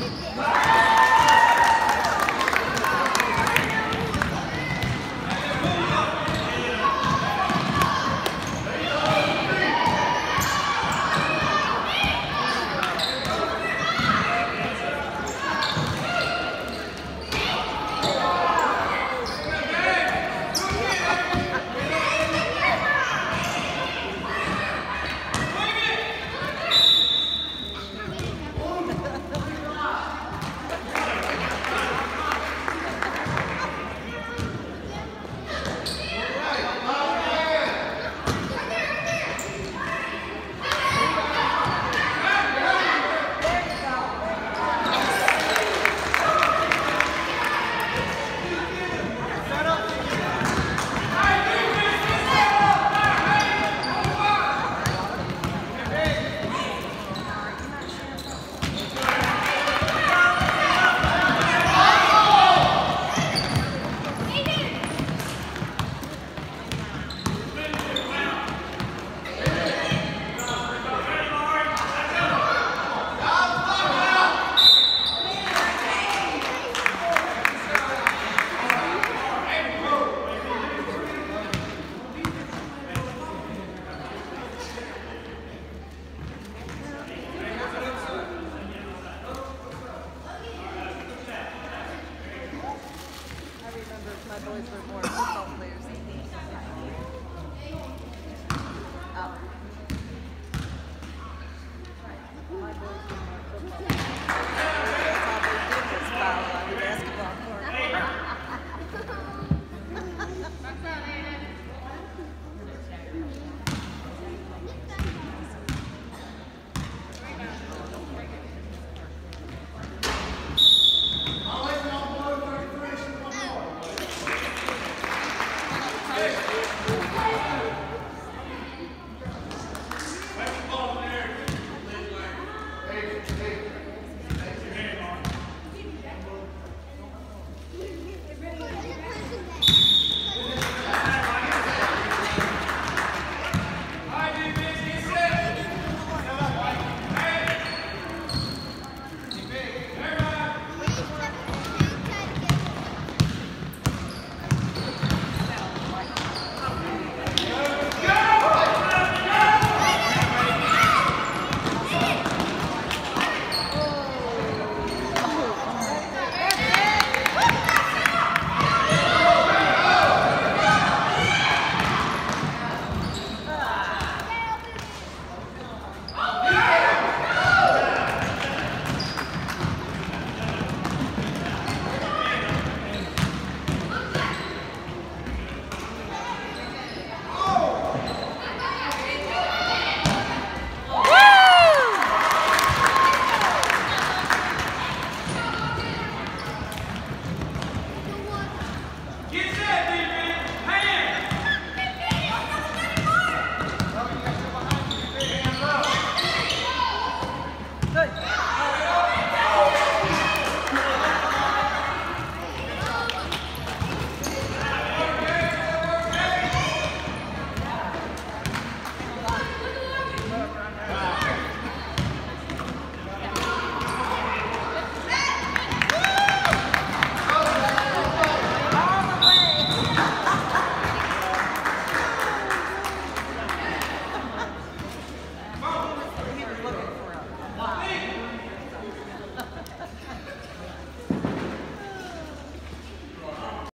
this. always reward football players. Up. Yeah.